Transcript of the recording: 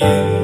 you.